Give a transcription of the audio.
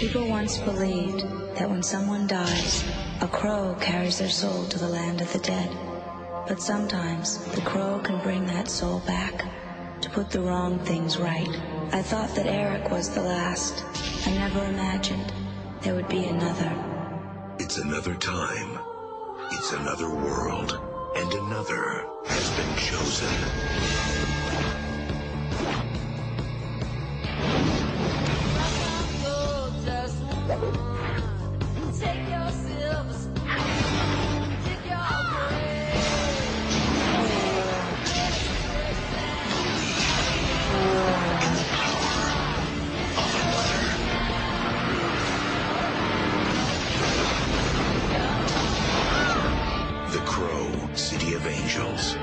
People once believed that when someone dies, a crow carries their soul to the land of the dead. But sometimes the crow can bring that soul back to put the wrong things right. I thought that Eric was the last. I never imagined there would be another. It's another time. It's another world. And another has been chosen. City of Angels.